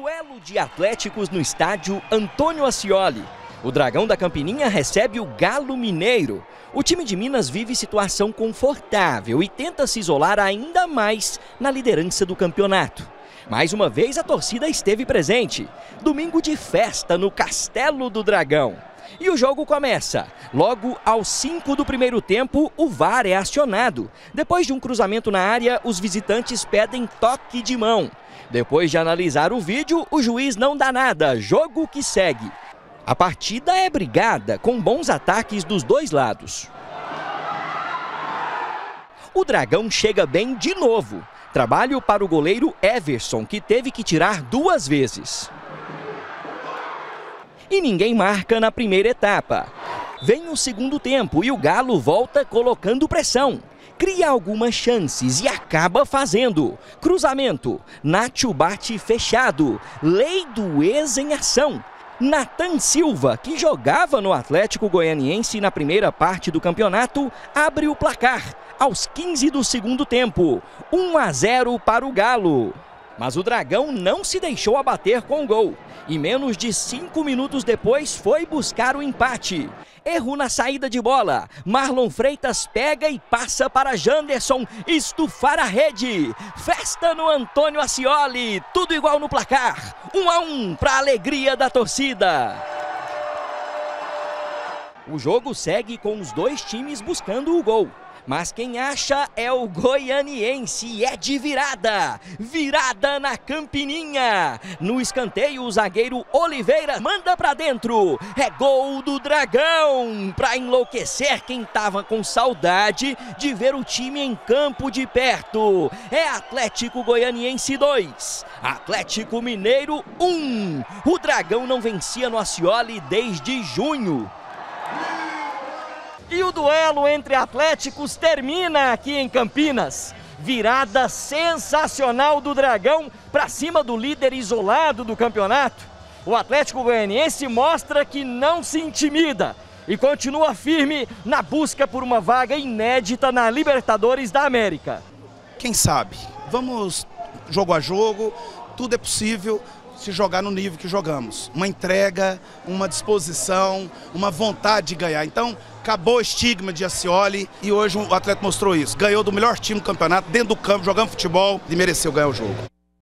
Duelo de Atléticos no estádio Antônio Ascioli. O Dragão da Campininha recebe o Galo Mineiro. O time de Minas vive situação confortável e tenta se isolar ainda mais na liderança do campeonato. Mais uma vez a torcida esteve presente. Domingo de festa no Castelo do Dragão. E o jogo começa. Logo aos 5 do primeiro tempo, o VAR é acionado. Depois de um cruzamento na área, os visitantes pedem toque de mão. Depois de analisar o vídeo, o juiz não dá nada, jogo que segue. A partida é brigada, com bons ataques dos dois lados. O Dragão chega bem de novo. Trabalho para o goleiro Everson, que teve que tirar duas vezes. E ninguém marca na primeira etapa. Vem o segundo tempo e o Galo volta colocando pressão cria algumas chances e acaba fazendo. Cruzamento, Nacho bate fechado, lei do ex em ação. Natan Silva, que jogava no Atlético Goianiense na primeira parte do campeonato, abre o placar aos 15 do segundo tempo. 1 a 0 para o Galo. Mas o Dragão não se deixou abater com o gol e menos de cinco minutos depois foi buscar o empate. Erro na saída de bola. Marlon Freitas pega e passa para Janderson estufar a rede. Festa no Antônio Ascioli. Tudo igual no placar. Um a um para a alegria da torcida. O jogo segue com os dois times buscando o gol. Mas quem acha é o goianiense e é de virada. Virada na Campininha. No escanteio, o zagueiro Oliveira manda para dentro. É gol do Dragão. Para enlouquecer quem tava com saudade de ver o time em campo de perto. É Atlético Goianiense 2. Atlético Mineiro 1. Um. O Dragão não vencia no Acioli desde junho. E o duelo entre Atléticos termina aqui em Campinas. Virada sensacional do Dragão para cima do líder isolado do campeonato. O Atlético Goianiense mostra que não se intimida e continua firme na busca por uma vaga inédita na Libertadores da América. Quem sabe? Vamos jogo a jogo, tudo é possível se jogar no nível que jogamos. Uma entrega, uma disposição, uma vontade de ganhar. Então, acabou o estigma de Acioli e hoje o atleta mostrou isso. Ganhou do melhor time do campeonato, dentro do campo, jogando futebol e mereceu ganhar o jogo.